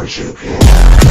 Marching Pin.